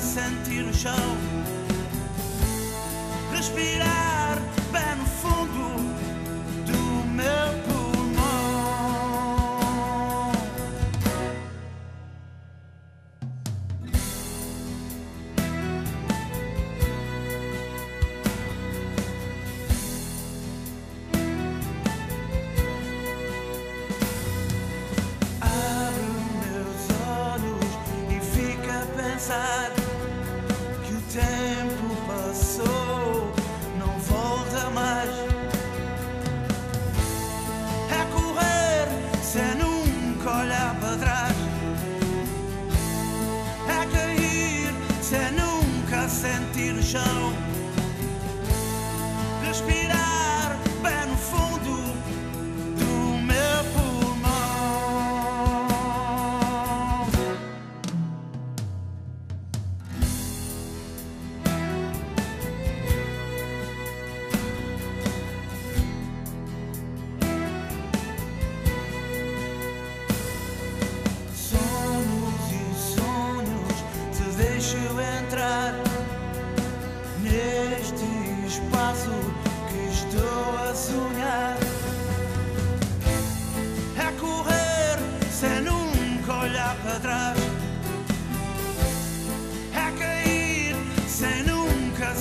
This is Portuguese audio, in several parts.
sentir o chão, respirar. show.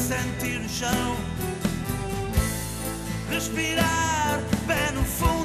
sentir no chão, respirar pé no fundo.